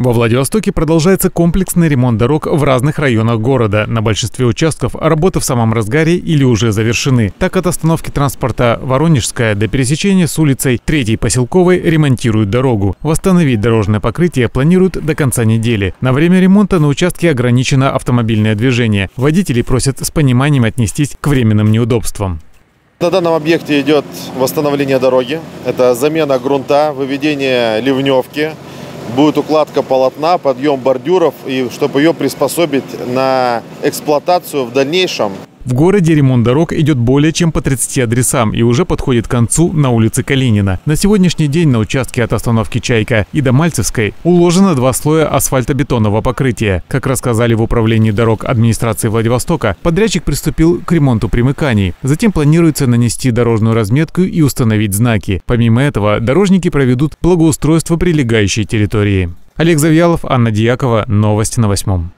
Во Владивостоке продолжается комплексный ремонт дорог в разных районах города. На большинстве участков работы в самом разгаре или уже завершены. Так от остановки транспорта Воронежская до пересечения с улицей Третьей поселковой ремонтируют дорогу. Восстановить дорожное покрытие планируют до конца недели. На время ремонта на участке ограничено автомобильное движение. Водители просят с пониманием отнестись к временным неудобствам. На данном объекте идет восстановление дороги. Это замена грунта, выведение ливневки, будет укладка полотна, подъем бордюров, и чтобы ее приспособить на эксплуатацию в дальнейшем. В городе ремонт дорог идет более чем по 30 адресам и уже подходит к концу на улице Калинина. На сегодняшний день на участке от остановки «Чайка» и до Мальцевской уложено два слоя асфальтобетонного покрытия. Как рассказали в управлении дорог администрации Владивостока, подрядчик приступил к ремонту примыканий. Затем планируется нанести дорожную разметку и установить знаки. Помимо этого, дорожники проведут благоустройство прилегающей территории. Олег Завьялов, Анна Дьякова. Новости на восьмом.